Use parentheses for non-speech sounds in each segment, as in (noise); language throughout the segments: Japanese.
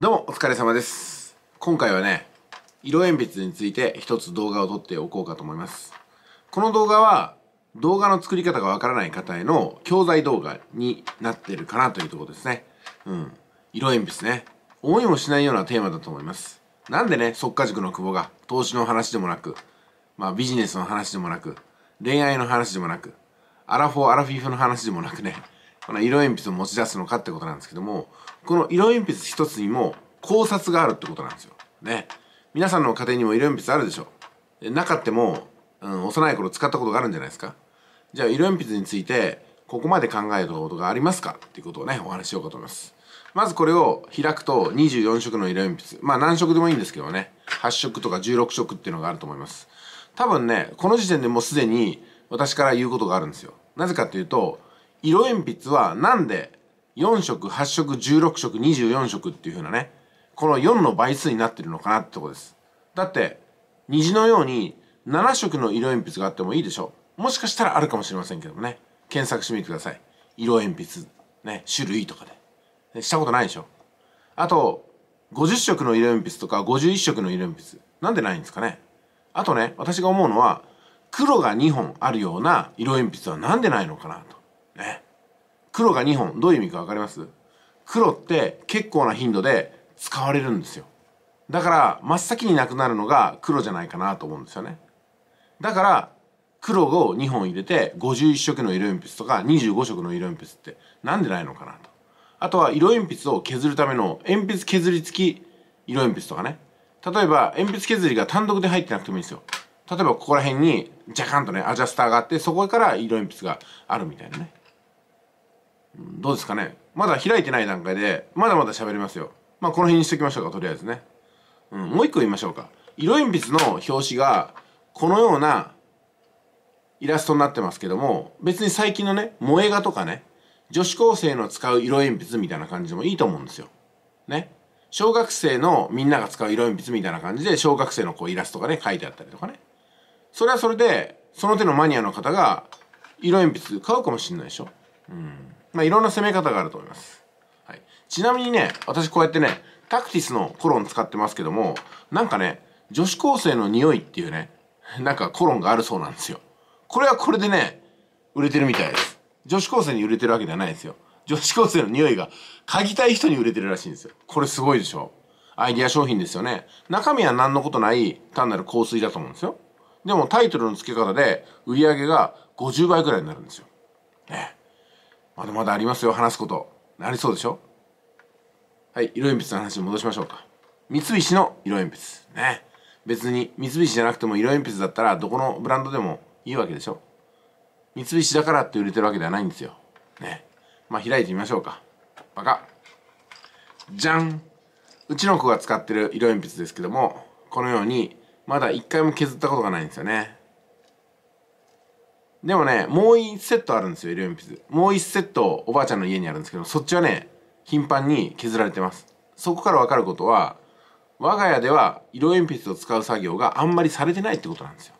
どうもお疲れ様です。今回はね色鉛筆について一つ動画を撮っておこうかと思います。この動画は動画の作り方がわからない方への教材動画になってるかなというところですね。うん。色鉛筆ね。思いもしないようなテーマだと思います。なんでね速稼塾の久保が投資の話でもなくまあビジネスの話でもなく恋愛の話でもなくアラフォーアラフィフの話でもなくねこの色鉛筆を持ち出すのかってことなんですけどもこの色鉛筆一つにも考察があるってことなんですよ。ね。皆さんの家庭にも色鉛筆あるでしょ。なかっても、うん、幼い頃使ったことがあるんじゃないですか。じゃあ色鉛筆についてここまで考えたことがありますか？っていうことをね、お話ししようかと思います。まずこれを開くと24色の色鉛筆。まあ何色でもいいんですけどね。8色とか16色っていうのがあると思います。多分ね、この時点でもうすでに私から言うことがあるんですよ。なぜかっていうと、色鉛筆はなんで4色、8色、16色、24色っていう風なね、この4の倍数になってるのかなってとこです。だって、虹のように7色の色鉛筆があってもいいでしょうもしかしたらあるかもしれませんけどもね。検索してみてください。色鉛筆、ね、種類とかで。したことないでしょあと、50色の色鉛筆とか51色の色鉛筆。なんでないんですかねあとね、私が思うのは、黒が2本あるような色鉛筆はなんでないのかなと。ね。黒が2本。どういう意味か分かります？黒って結構な頻度で使われるんですよ。だから真っ先になくなるのが黒じゃないかなと思うんですよね。だから黒を2本入れて51色の色鉛筆とか25色の色鉛筆ってなんでないのかなと。あとは色鉛筆を削るための鉛筆削り付き色鉛筆とかね。例えば鉛筆削りが単独で入ってなくてもいいんですよ。例えばここら辺にジャカンとねアジャスターがあってそこから色鉛筆があるみたいなね。どうですかね。まだ開いてない段階でまだまだ喋りますよ。まあこの辺にしときましょうかとりあえずね、うん、もう一個言いましょうか。色鉛筆の表紙がこのようなイラストになってますけども別に最近のね萌え画とかね女子高生の使う色鉛筆みたいな感じでもいいと思うんですよ。ね。小学生のみんなが使う色鉛筆みたいな感じで小学生のこうイラストがね書いてあったりとかね。それはそれでその手のマニアの方が色鉛筆買うかもしれないでしょ。うん。まあ、いろんな攻め方があると思います。はい、ちなみにね、私こうやってね、タクティスのコロン使ってますけども、なんかね、女子高生の匂いっていうね、なんかコロンがあるそうなんですよ。これはこれでね、売れてるみたいです。女子高生に売れてるわけではないですよ。女子高生の匂いが嗅ぎたい人に売れてるらしいんですよ。これすごいでしょ。アイディア商品ですよね。中身は何のことない単なる香水だと思うんですよ。でもタイトルの付け方で売り上げが50倍くらいになるんですよ。ね。まだまだありますよ話すこと。ありそうでしょ？はい色鉛筆の話に戻しましょうか。三菱の色鉛筆。ね。別に三菱じゃなくても色鉛筆だったらどこのブランドでもいいわけでしょ？三菱だからって売れてるわけではないんですよ。ね。まあ開いてみましょうか。バカ。じゃん。うちの子が使ってる色鉛筆ですけどもこのようにまだ一回も削ったことがないんですよね。でもね、もう1セットあるんですよ、色鉛筆。もう1セットおばあちゃんの家にあるんですけど、そっちはね、頻繁に削られてます。そこからわかることは、我が家では色鉛筆を使う作業があんまりされてないってことなんですよ。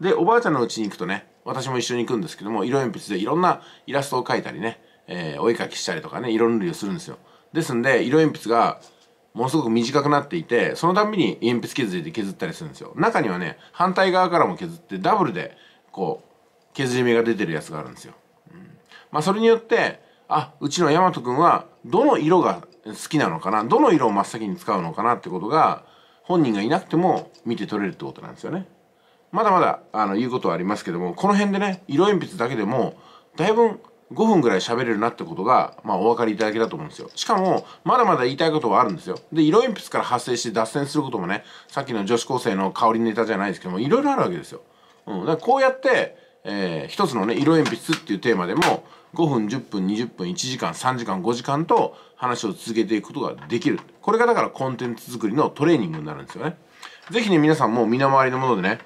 うん、で、おばあちゃんの家に行くとね、私も一緒に行くんですけども、色鉛筆でいろんなイラストを描いたりね、えー、お絵描きしたりとかね、色塗りをするんですよ。ですんで、色鉛筆がものすごく短くなっていて、そのたんびに鉛筆削りで削ったりするんですよ。中にはね、反対側からも削ってダブルでこう削り目が出てるやつがあるんですよ。うん、まあそれによってあうちの大和くんはどの色が好きなのかな？どの色を真っ先に使うのかなってことが本人がいなくても見て取れるってことなんですよね。まだまだあの言うことはありますけどもこの辺でね色鉛筆だけでもだいぶ5分ぐらい喋れるなってことが、まあ、お分かりいただけたと思うんですよ。しかも、まだまだ言いたいことはあるんですよ。で、色鉛筆から発生して脱線することもね、さっきの女子高生の香りネタじゃないですけども、いろいろあるわけですよ。うん、だからこうやって、えー、一つのね色鉛筆っていうテーマでも5分10分20分1時間3時間5時間と話を続けていくことができる。これがだからコンテンツ作りのトレーニングになるんですよね。是非ね皆さんも身の回りのものでね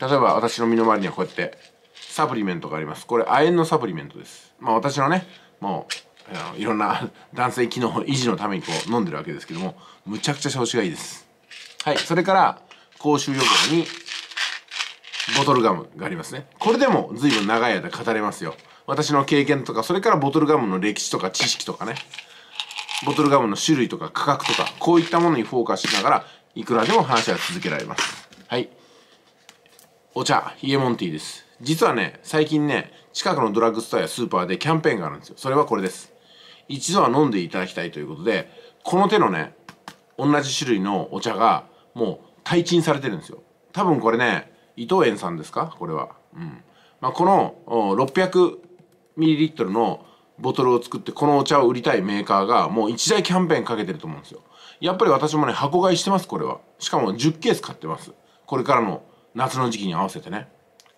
例えば私の身の回りにはこうやってサプリメントがあります。これ亜鉛のサプリメントです。まあ私のねもうあのいろんな (laughs) 男性機能維持のためにこう飲んでるわけですけどもむちゃくちゃ調子がいいです。はい。それから口臭予防にボトルガムがありますね。これでも随分長い間語れますよ。私の経験とかそれからボトルガムの歴史とか知識とかね。ボトルガムの種類とか価格とかこういったものにフォーカスしながらいくらでも話は続けられます。はい。お茶イエモンティーです。実はね最近ね近くのドラッグストアやスーパーでキャンペーンがあるんですよ。それはこれです。一度は飲んでいただきたいということでこの手のね同じ種類のお茶がもう退鎮されてるんですよ。多分これね伊藤園さんですか？これは。うん。まあ、この 600ml のボトルを作ってこのお茶を売りたいメーカーがもう一大キャンペーンかけてると思うんですよ。やっぱり私もね箱買いしてますこれは。しかも10ケース買ってます。これからの夏の時期に合わせてね。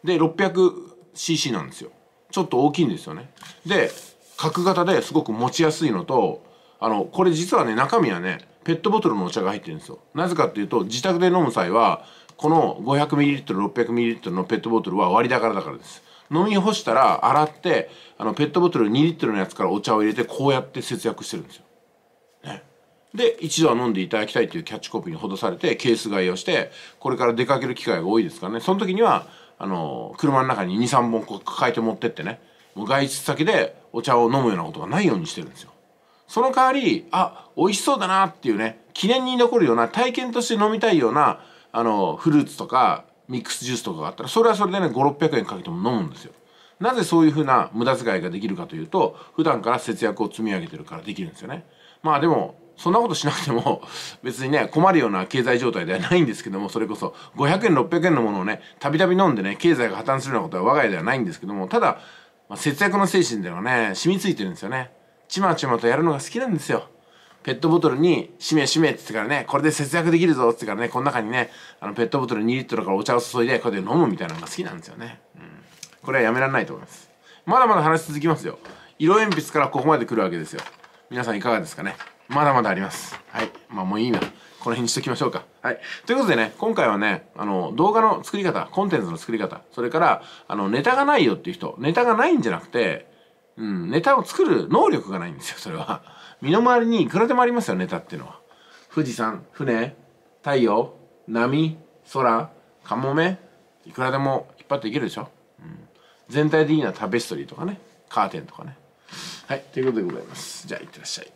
で 600cc なんですよ。ちょっと大きいんですよね。で角型ですごく持ちやすいのとあのこれ実はね中身はねペットボトルのお茶が入ってるんですよ。なぜかっていうと自宅で飲む際はこの 500ml600ml のペットボトルは割高だからです。飲み干したら洗ってあのペットボトル2リットルのやつからお茶を入れてこうやって節約してるんですよ、ね、で一度は飲んでいただきたいというキャッチコピーにほされてケース買いをしてこれから出かける機会が多いですからね。その時にはあの車の中に23本抱えて持ってってね。もう外出先でお茶を飲むようなことがないようにしてるんですよ。その代わりあ美味しそうだなっていうね記念に残るような体験として飲みたいようなあのフルーツとかミックスジュースとかがあったらそれはそれでね5600円かけても飲むんですよ。なぜそういうふうな無駄遣いができるかというと普段から節約を積み上げてるからできるんですよね。まあでもそんなことしなくても (laughs) 別にね困るような経済状態ではないんですけどもそれこそ500円600円のものをねたびたび飲んでね経済が破綻するようなことは我が家ではないんですけどもただ、まあ、節約の精神ではね染みついてるんですよね。ちまちまとやるのが好きなんですよ。ペットボトルに「しめしめ」って言ってからねこれで節約できるぞって言ってからねこの中にねあのペットボトル2リットルからお茶を注いでこうやって飲むみたいなのが好きなんですよね、うん、これはやめられないと思います。まだまだ話続きますよ。色鉛筆からここまで来るわけですよ。皆さんいかがですかね。まだまだあります。はい。まあもういいな。この辺にしときましょうか。はい。ということでね今回はねあの動画の作り方コンテンツの作り方それからあのネタがないよっていう人ネタがないんじゃなくてうん、ネタを作る能力がないんですよそれは。(laughs) 身の回りにいくらでもありますよネタっていうのは。富士山船太陽波空カモメいくらでも引っ張っていけるでしょ、うん、全体的にはタペストリーとかねカーテンとかね。はいということでございます。じゃあいってらっしゃい。